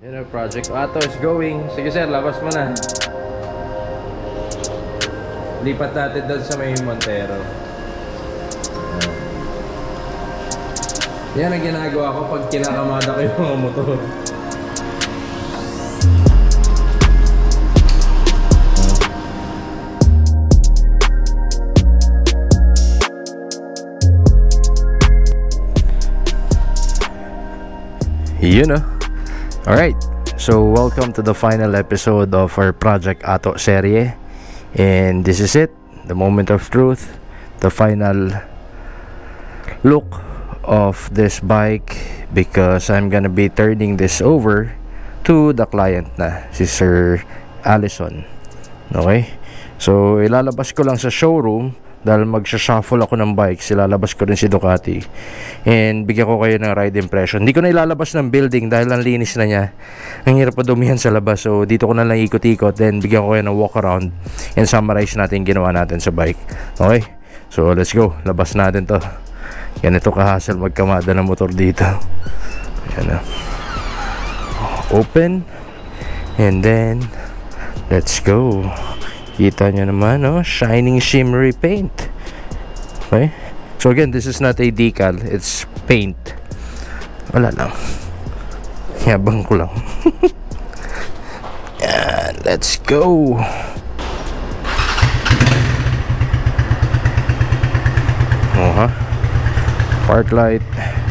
Yun know, Project Ato is going. Sige sir, labas mo na. Lipat natin doon sa may Montero. Yan ang ginagawa ko pag kinakamada ko yung mga motor. Yun know. Alright, so welcome to the final episode of our Project Ato serie. And this is it, the moment of truth, the final look of this bike because I'm gonna be turning this over to the client na, si Sir Allison. Okay? So, ilalabas ko lang sa showroom dahil magsha-shuffle ako ng bikes, ilalabas ko rin si Ducati. And bigyan ko kayo ng ride impression. Hindi ko na ilalabas ng building dahil ang linis na niya. Ang hirap pa dumihan sa labas. So dito ko na lang ikot-ikot. Then bigyan ko kayo ng walk around and summarize natin ginawa natin sa bike. Okay? So let's go. Labas natin to. Ganito kahasal magkamada ng motor dito. Yan na. Open. And then, let's go. Kita nyo naman, no? Shining shimmery paint. Okay? So again, this is not a decal. It's paint. Wala lang. Yabang ko lang. Yan. Let's go. Oh, ha? Park light,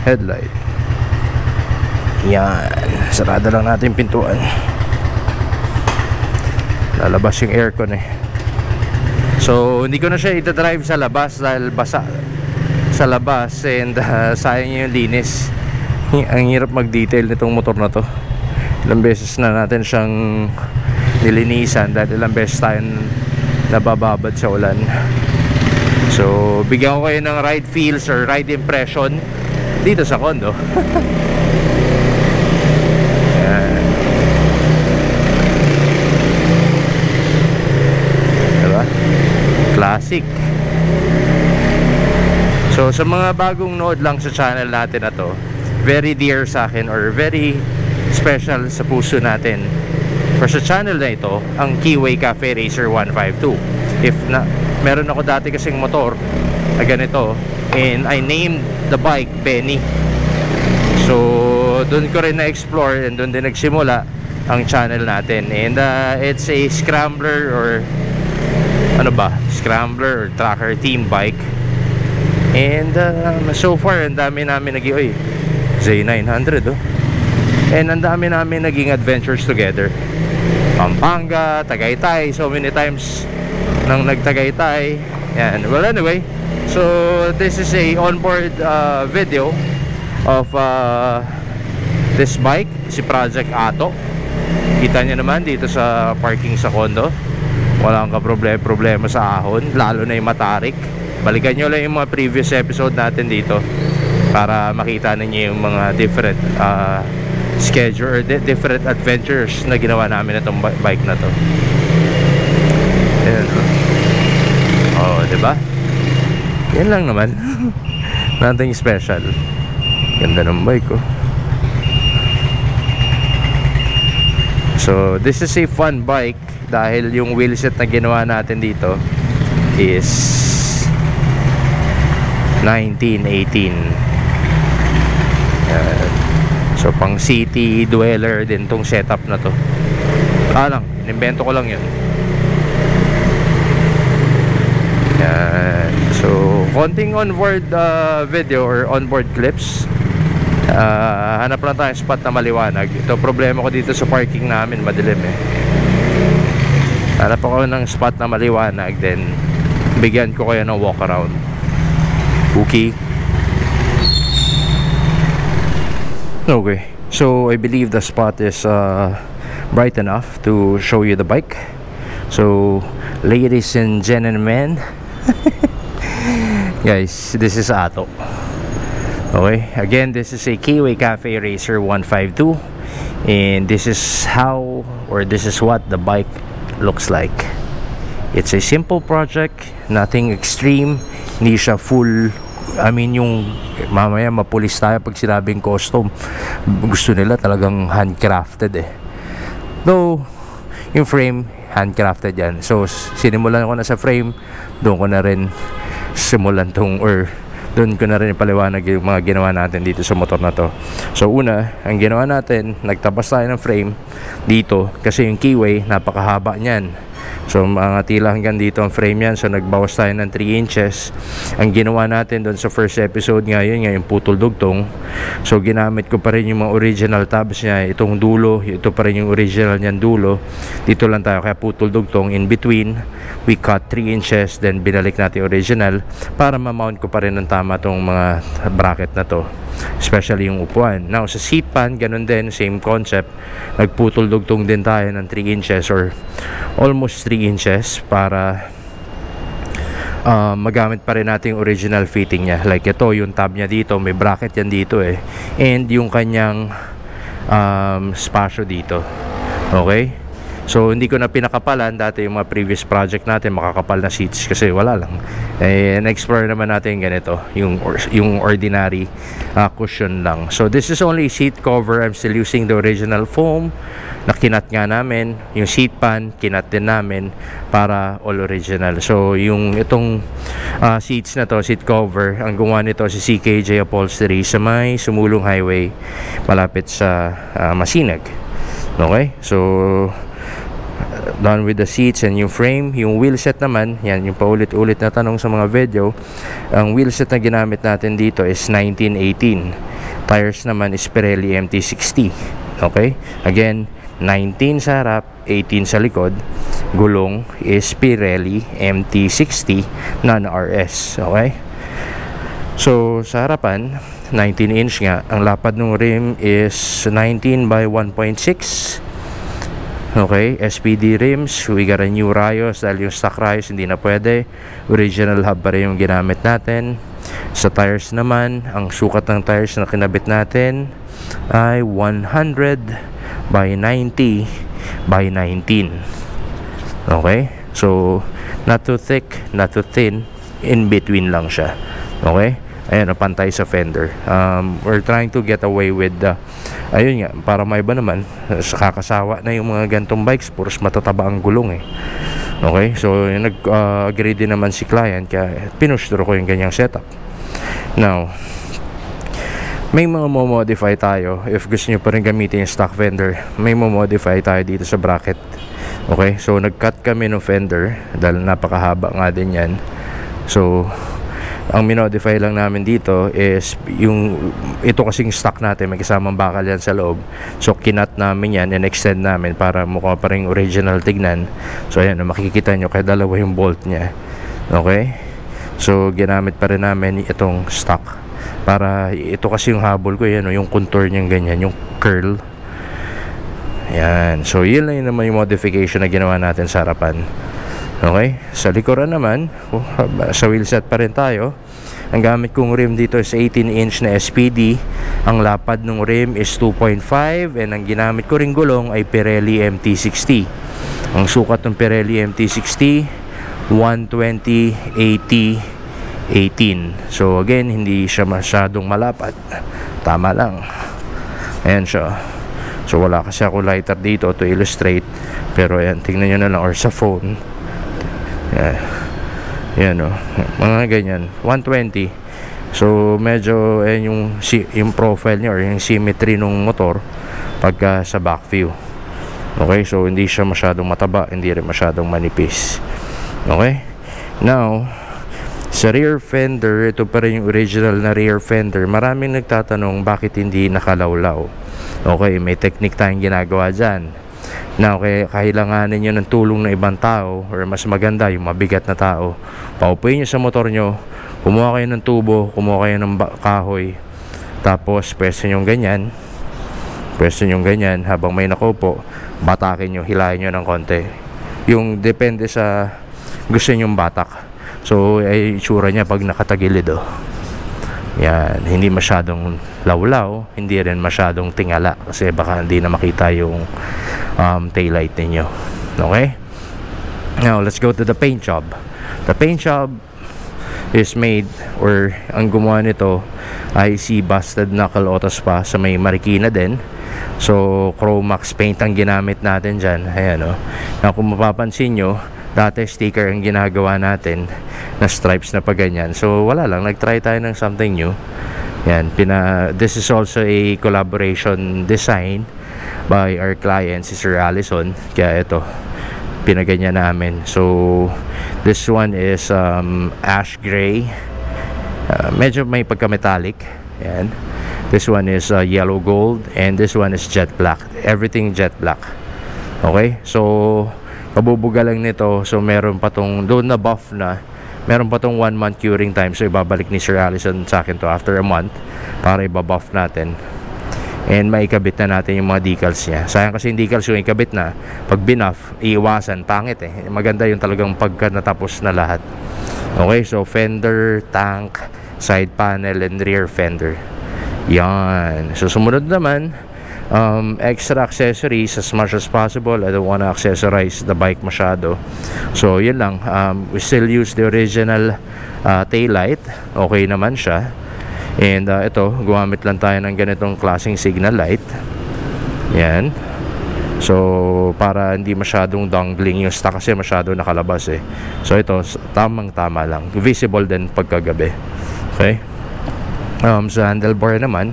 headlight. Yan. Sarado lang natin pintuan. Lalabas yung aircon eh. So, hindi ko na siya ita-drive sa labas dahil basa sa labas and uh, sayang yung linis. Ang hirap mag-detail nitong motor na to. Ilang beses na natin siyang nilinisan dahil ilang beses tayo nabababad sa ulan. So, bigyan ko kayo ng ride feels or ride impression dito sa condo. Yan. Diba? Classic. So sa mga bagong nood lang sa channel natin na to, very dear sa akin or very special sa puso natin. For sa channel na ito, ang Keyway Cafe Racer 152. If na meron ako dati kasing motor na ganito and I named the bike Benny. So doon ko rin na-explore and doon din nagsimula ang channel natin. And uh, it's a scrambler or ano ba, scrambler or tracker team bike And uh, so far, ang dami namin naging, oy, Z900 oh. And ang dami namin naging adventures together. Pampanga, Tagaytay, so many times nang nagtagaytay. Yan. Well, anyway, so this is a onboard uh, video of uh, this bike, si Project Ato. Kita niyo naman dito sa parking sa condo. Walang ka-problema sa ahon, lalo na yung matarik. Balikan nyo lang yung mga previous episode natin dito para makita ninyo yung mga different uh, schedule or di different adventures na ginawa namin itong bike na to. Ayan. oh. Di ba? Yan lang naman. Nothing special. Ganda ng bike oh. So this is a fun bike dahil yung wheelset na ginawa natin dito is 1918 Yan. so pang city dweller din tong setup na to. Ah lang, inimbento ko lang yun. Yan. So konting onboard uh, video or onboard clips uh, hanap lang tayong spot na maliwanag ito problema ko dito sa parking namin madilim eh hanap ako ng spot na maliwanag then bigyan ko kayo ng walk around Okay. Okay. So I believe the spot is uh, bright enough to show you the bike. So ladies and gentlemen, guys, this is Ato. Okay. Again, this is a Kiwi Cafe Racer 152 and this is how or this is what the bike looks like. It's a simple project, nothing extreme, hindi siya full I mean yung mamaya mapulis tayo pag sinabing custom gusto nila talagang handcrafted eh though yung frame handcrafted yan so sinimulan ko na sa frame doon ko na rin simulan tong or doon ko na rin ipaliwanag yung mga ginawa natin dito sa motor na to. So una ang ginawa natin nagtabas tayo ng frame dito kasi yung keyway napakahaba niyan So mga tila hanggang dito ang frame yan. So nagbawas tayo ng 3 inches. Ang ginawa natin doon sa first episode ngayon, ngayon putol dugtong. So ginamit ko pa rin yung mga original tabs niya. Itong dulo, ito pa rin yung original niyan dulo. Dito lang tayo kaya putol dugtong. In between, we cut 3 inches then binalik natin original para ma-mount ko pa rin ng tama tong mga bracket na to especially yung upuan. Now, sa seat pan, ganun din, same concept. Nagputol dugtong din tayo ng 3 inches or almost 3 inches para uh, magamit pa rin natin yung original fitting niya. Like ito, yung tab niya dito, may bracket yan dito eh. And yung kanyang um, spasyo dito. Okay? So hindi ko na pinakapalan dati yung mga previous project natin makakapal na seats kasi wala lang. Eh na-explore naman natin ganito, yung yung ordinary uh, cushion lang. So this is only seat cover. I'm still using the original foam na kinat nga namin. Yung seat pan, kinat din namin para all original. So yung itong uh, seats na to, seat cover, ang gumawa nito si CKJ Upholstery sa may Sumulong Highway malapit sa uh, Masinag. Okay? So done with the seats and yung frame. Yung wheel set naman yan yung paulit-ulit na tanong sa mga video ang wheel set na ginamit natin dito is 1918 tires naman is Pirelli MT60 okay? Again 19 sa harap 18 sa likod. Gulong is Pirelli MT60 non-RS okay? So sa harapan 19 inch nga. Ang lapad ng rim is 19 by 1.6 Okay, SPD rims, we got a new Rayos dahil yung stock Rayos hindi na pwede. Original hub pa rin yung ginamit natin. Sa tires naman, ang sukat ng tires na kinabit natin ay 100 by 90 by 19. Okay? So, not too thick, not too thin, in between lang siya. Okay? Ayan, pantay sa fender. Um, we're trying to get away with the ayun nga para may iba naman sa kakasawa na yung mga gantong bikes puros matataba ang gulong eh. Okay? So nag uh, din naman si client kaya pinustro ko yung ganyang setup. Now may mga mo-modify tayo. If gusto nyo pa rin gamitin yung stock fender may mo-modify tayo dito sa bracket. Okay? So nag-cut kami ng fender dahil napakahaba nga din yan. So ang minodify lang namin dito is yung ito kasing stock natin may kasamang bakal yan sa loob. So kinat namin yan and extend namin para mukha pa rin original tignan. So ayan makikita nyo kaya dalawa yung bolt nya okay? So ginamit pa rin namin itong stock. Para ito kasi yung habol ko yan yung contour niyang ganyan yung curl. Yan so yun lang yun naman yung modification na ginawa natin sa harapan Okay? Sa likuran naman, oh, sa wheelset pa rin tayo. Ang gamit kong rim dito is 18 inch na SPD. Ang lapad ng rim is 2.5 and ang ginamit ko ring gulong ay Pirelli MT60. Ang sukat ng Pirelli MT60 120 80 18. So again, hindi siya masyadong malapad. Tama lang. Ayan siya. So wala kasi ako lighter dito to illustrate. Pero ayan, tingnan nyo na lang or sa phone yan. Yan o. Oh. Mga ganyan. 120. So, medyo eh, yung, yung profile niya or yung symmetry ng motor pagka sa back view. Okay? So, hindi siya masyadong mataba. Hindi rin masyadong manipis. Okay? Now, sa rear fender, ito pa rin yung original na rear fender. Maraming nagtatanong bakit hindi nakalawlaw. Okay, may technique tayong ginagawa dyan na okay, kailanganin nyo ng tulong ng ibang tao or mas maganda yung mabigat na tao. Paupuin nyo sa motor nyo kumuha kayo ng tubo kumuha kayo ng kahoy. Tapos pwesto nyo ganyan. Pwesto nyo ganyan habang may nakupo batakin nyo hilahin nyo ng konti. Yung depende sa gusto nyo batak. So ay itsura nya pag nakatagilid oh yan, hindi masyadong lawlaw, hindi rin masyadong tingala kasi baka hindi na makita yung um, taillight ninyo. Okay? Now, let's go to the paint job. The paint job, is made or ang gumawa nito ay si Busted Knuckle Auto Spa sa may Marikina din. So, Chromax paint ang ginamit natin dyan. Ayan o. Oh. Kung mapapansin nyo, dati sticker ang ginagawa natin na stripes na pa ganyan. So, wala lang. Nag-try tayo ng something new. Yan. Pina, this is also a collaboration design by our client, si Sir Allison. Kaya ito, pinaganyan namin. So, this one is um, ash gray. Uh, medyo may pagka-metallic. Yan. This one is uh, yellow gold and this one is jet black. Everything jet black. Okay? So, kabubuga lang nito. So, meron pa tong, doon na buff na, meron pa tong one month curing time. So, ibabalik ni Sir Allison sa akin to after a month para ibabuff natin. And maikabit na natin yung mga decals niya. Sayang kasi yung decals yung ikabit na pag binuff iiwasan. Pangit eh. Maganda yung talagang pagka natapos na lahat. Okay so fender tank side panel and rear fender. Yan. So sumunod naman um, extra accessories as much as possible I don't wanna accessorize the bike masyado so yun lang um, we still use the original uh, tail light okay naman siya And uh, ito, gumamit lang tayo ng ganitong klaseng signal light. Yan. So, para hindi masyadong dangling yung stock kasi masyado nakalabas eh. So, ito, tamang tama lang. Visible din pagkagabi. Okay? Um, sa handlebar naman,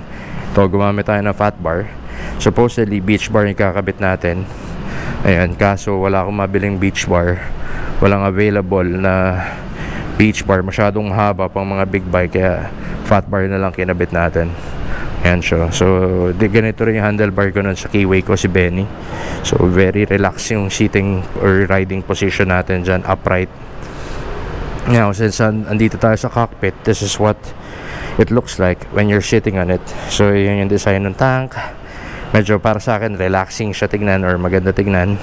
ito, gumamit tayo ng fat bar. Supposedly, beach bar yung kakabit natin. Ayan, kaso wala akong mabiling beach bar. Walang available na beach bar. Masyadong haba pang mga big bike. Kaya, fat bar na lang kinabit natin yan siya so di, ganito rin yung handlebar ko nun sa keyway ko si Benny so very relaxed yung seating or riding position natin dyan upright now since andito tayo sa cockpit this is what it looks like when you're sitting on it so yun yung design ng tank medyo para sa akin relaxing siya tignan or maganda tignan.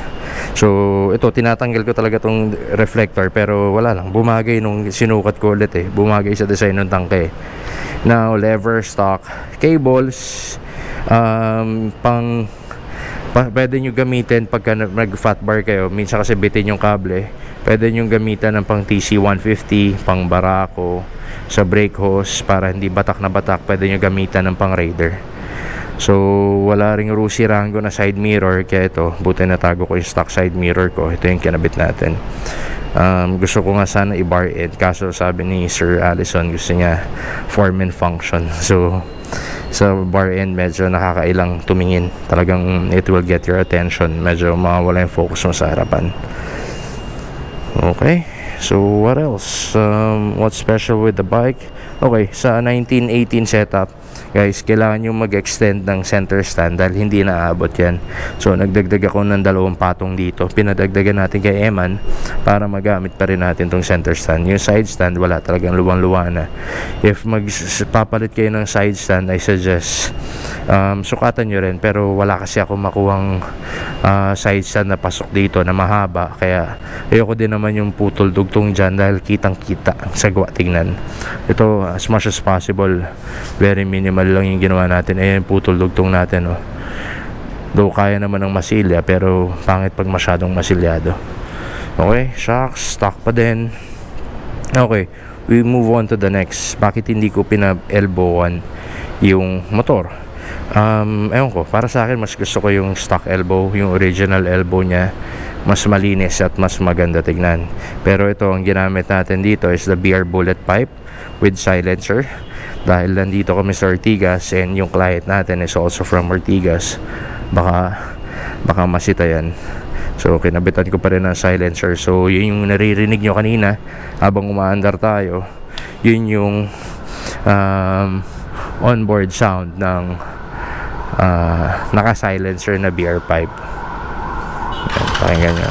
So ito tinatanggal ko talaga tong reflector pero wala lang. Bumagay nung sinukat ko ulit eh. Bumagay sa design ng tangke. Now lever stock cables um, pang pa, pwede nyo gamitin pagka nag fat bar kayo. Minsan kasi bitin yung kable. Pwede nyo gamitan ng pang TC150 pang barako sa brake hose para hindi batak na batak pwede nyo gamitan ng pang raider So, wala ring Rusi Rango na side mirror. Kaya ito, buti natago ko yung stock side mirror ko. Ito yung kinabit natin. Um, gusto ko nga sana i-bar it. Kaso sabi ni Sir Allison, gusto niya form and function. So, sa bar end medyo nakakailang tumingin. Talagang it will get your attention. Medyo mawala yung focus mo sa harapan. Okay. So, what else? Um, what's special with the bike? Okay, sa 1918 setup, guys kailangan nyo mag-extend ng center stand dahil hindi naaabot yan. So nagdagdag ako ng dalawang patong dito. Pinadagdagan natin kay Eman para magamit pa rin natin tong center stand. Yung side stand wala talagang luwang-luwa na. If magpapalit kayo ng side stand I suggest um, sukatan nyo rin pero wala kasi ako makuhang uh, side stand na pasok dito na mahaba. Kaya ayoko din naman yung putol dugtong dyan dahil kitang kita sa gawa tingnan. Ito as much as possible very minimal lang yung ginawa natin. Ayan putol dugtong natin oh. though kaya naman ng masilya pero pangit pag masyadong masilyado. Okay shocks stock pa din. Okay we move on to the next. Bakit hindi ko pina-elbowan yung motor um, ewan ko para sa akin mas gusto ko yung stock elbow yung original elbow niya. Mas malinis at mas maganda tignan. Pero ito ang ginamit natin dito is the BR bullet pipe with silencer. Dahil nandito kami sa Ortigas and yung client natin is also from Ortigas. Baka baka masita yan. So kinabitan ko pa rin ng silencer. So yun yung naririnig nyo kanina. Habang umaandar tayo yun yung um, onboard sound ng uh, naka silencer na BR pipe. Yan, pakinggan nyo.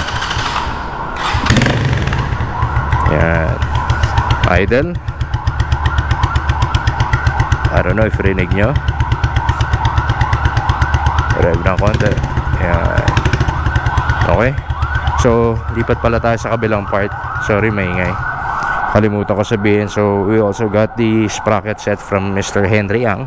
Yan idle? I don't know if rinig nyo. Rev ng konti. Yan okay. So lipat pala tayo sa kabilang part. Sorry maingay. Kalimutan ko sabihin. So we also got the sprocket set from Mr. Henry Yang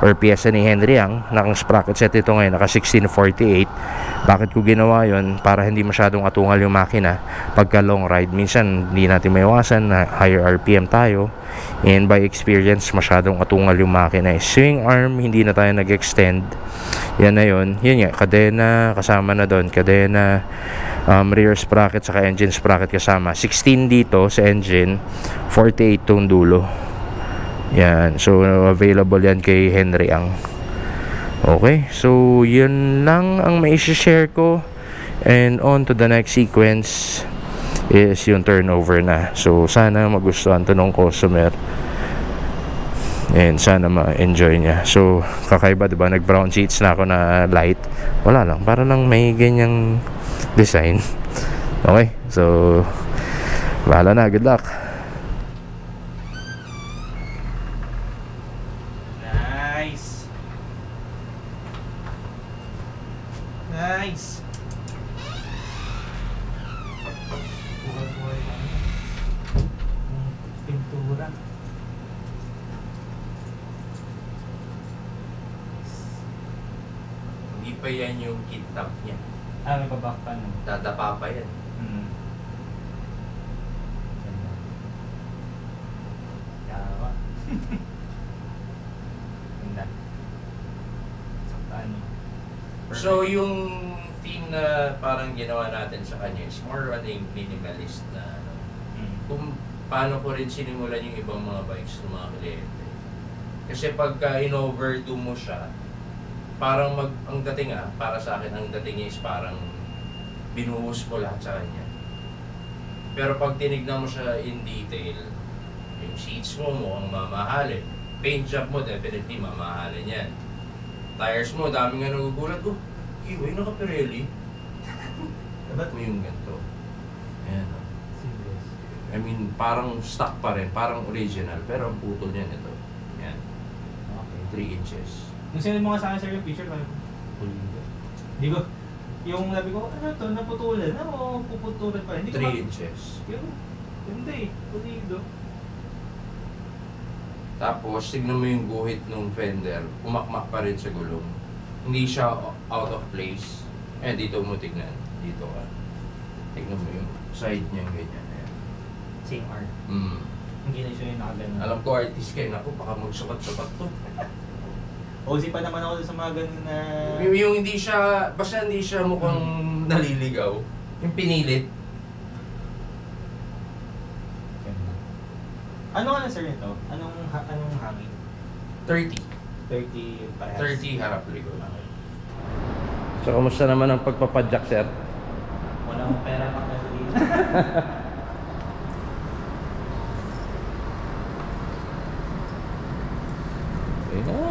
or piyesa ni Henry Yang nakang sprocket set ito ngayon naka 1648 Bakit ko ginawa yon Para hindi masyadong atungal yung makina pagka long ride. Minsan hindi natin maiwasan na higher RPM tayo. And by experience, masyadong atungal yung makina. eh. Swing arm, hindi na tayo nag-extend. Yan na yun. Yun nga, kadena, kasama na doon. Kadena, um, rear sprocket, saka engine sprocket kasama. 16 dito sa engine, 48 tong dulo. Yan. So, available yan kay Henry Ang. Okay. So, yun lang ang may share ko. And on to the next sequence is yung turnover na. So, sana magustuhan to ng customer. And sana ma-enjoy niya. So, kakaiba, diba? Nag-brown sheets na ako na light. Wala lang. Para lang may ganyang design. Okay. So, bahala na. Good luck. Nice. Nice. Buhay-buhay lang. Yung Pintura. Hindi pa yan yung kit top niya. Ah, may babak pa no? Dadapa pa yan. Hmm. Yawa. Ganda. Saktaan niyo. So, yung theme na parang ginawa natin sa kanya is more on a minimalist na ano. Hmm. Kung paano ko rin sinimulan yung ibang mga bikes ng mga kliyente. Kasi pagka in-overdo mo siya, parang mag, ang dating ah, para sa akin, ang dating niya is parang binuhos mo lahat sa kanya. Pero pag tinignan mo siya in detail, yung seats mo mo ang mamahalin. Paint job mo, definitely mamahalin yan. Tires mo, dami nga nagugulat. Oh, kiway, naka-Pirelli. Ba't mo yung ganito? Ayan. oh. I mean, parang stock pa rin, parang original, pero ang putol niya nito. Yan, Okay. 3 inches. Nung sinend mo nga sa akin sir yung picture. Hindi ko, yung sabi ko, ano to, naputulan na o puputulan pa. Hindi ko 3 ma- inches. Yung, hindi, pulido. Tapos, tignan mo yung guhit ng fender, umakmak pa rin sa gulong. Hindi siya out of place. Eh, dito mo tignan. Dito ka. Tignan mo yung side niya, ganyan. Ayan. Same art. Mm. Hindi na siya yung nakagano. Alam ko, artist kayo. Naku, baka magsukat-sukat to. OC pa naman ako sa mga ganun na... Yung, yung hindi siya, basta hindi siya mukhang naliligaw. Yung pinilit. Ano ano sir ito? Anong, ha- anong hangin? 30. 30 parehas? 30 harap likod. So, kamusta naman ang pagpapadyak, sir? Wala akong pera pa kasi dito. Ayan.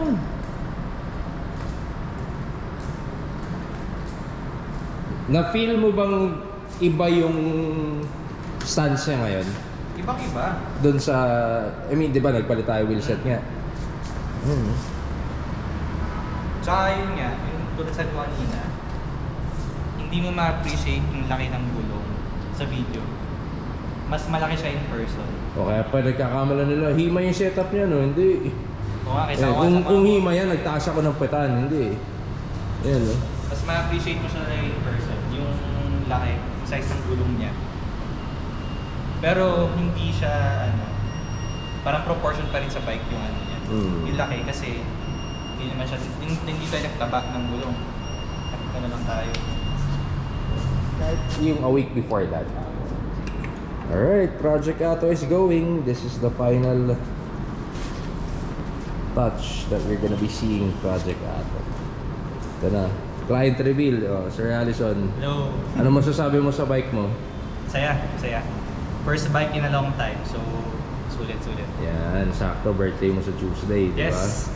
Na-feel mo bang iba yung stance niya ngayon? Ibang iba. Doon sa, I mean, di ba nagpalit tayo wheelset nga? Hmm. Tsaka yun nga, yung tulad sa kanina, hindi mo ma-appreciate yung laki ng gulong sa video. Mas malaki siya in person. O kaya pa nagkakamala nila, hima yung setup niya, no? Hindi. O nga, Eh, kaysa kung, sa kung hima yan, nagtaas ako ng petan. Hindi. Yan, no? Mas ma-appreciate mo siya in person, laki, size ng gulong niya. Pero hindi siya, ano, parang proportion pa rin sa bike yung ano niya. Mm. Yung laki kasi hindi naman siya, hindi, hindi tayo nagtaba ng gulong. Nakita na lang tayo. Yung a week before that. Alright, Project Ato is going. This is the final touch that we're gonna be seeing Project Ato. Ito na. Client reveal. Oh, Sir Allison, Hello. ano masasabi mo sa bike mo? Saya, saya. First bike in a long time, so sulit, sulit. Yan, sakto birthday mo sa Tuesday, di ba? Yes.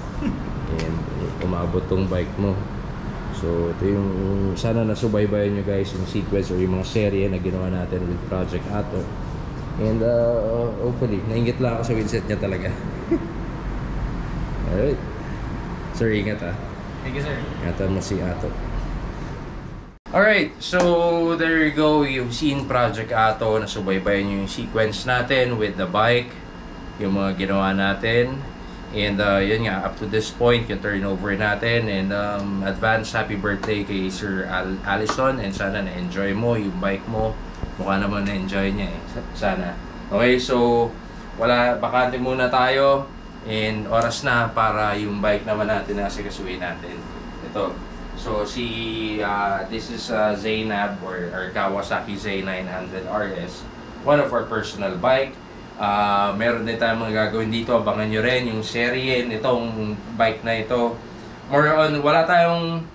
And umabot tong bike mo. So, ito yung sana nasubaybayan nyo guys yung sequence or yung mga serye na ginawa natin with Project Ato. And uh, hopefully, nainggit lang ako sa wheelset niya talaga. Alright. Sir, ingat ah. Thank you, sir. Ingatan mo si Ato. Alright, so there you go. You've seen Project Ato. Nasubaybayan nyo yung sequence natin with the bike. Yung mga ginawa natin. And uh, yun nga, up to this point, yung turnover natin. And um, advance happy birthday kay Sir Al Allison. And sana na-enjoy mo yung bike mo. Mukha naman na-enjoy niya eh. Sana. Okay, so wala, bakante muna tayo. And oras na para yung bike naman natin na sikasuin natin. Ito. So si, uh, this is uh, Zainab or, or Kawasaki Z900 RS. One of our personal bike. Uh, meron din tayong mga gagawin dito. Abangan nyo rin yung serye nitong bike na ito. More on, wala tayong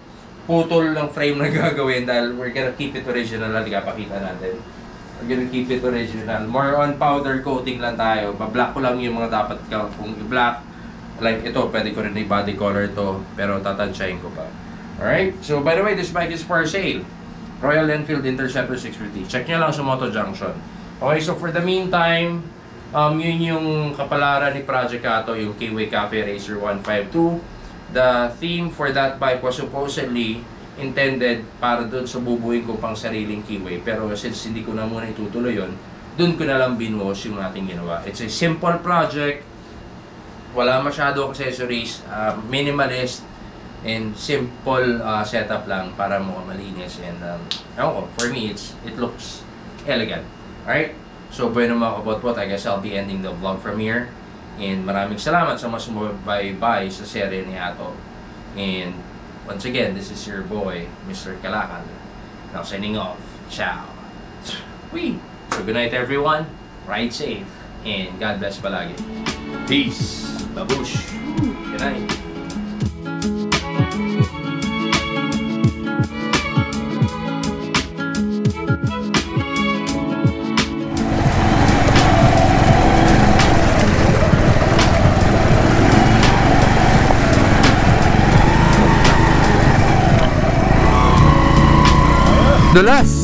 putol ng frame na gagawin dahil we're gonna keep it original na pakita natin. We're gonna keep it original. More on powder coating lang tayo. Ba-black ko lang yung mga dapat ka kung i-black. Like ito, pwede ko rin i-body color to pero tatansyahin ko pa. Alright? So, by the way, this bike is for sale. Royal Enfield Interceptor 650. Check nyo lang sa Moto Junction. Okay, so for the meantime, Um, yun yung kapalaran ni Project Kato, yung Kiwi Cafe Racer 152. The theme for that bike was supposedly intended para doon sa bubuhin ko pang sariling Kiwi. Pero since hindi ko na muna itutuloy yon doon ko na lang binwash yung ating ginawa. It's a simple project. Wala masyado accessories. Uh, minimalist and simple uh, setup lang para mo malinis. And um, ko, for me, it's it looks elegant. Alright? So, bueno mga kapotpot, I guess I'll be ending the vlog from here. And maraming salamat sa mga sumubaybay sa serye ni Ato. And once again, this is your boy, Mr. Kalakal. Now signing off. Ciao. Wee. So good night everyone. Ride safe. And God bless palagi. Peace. Babush. Good night. de l'As.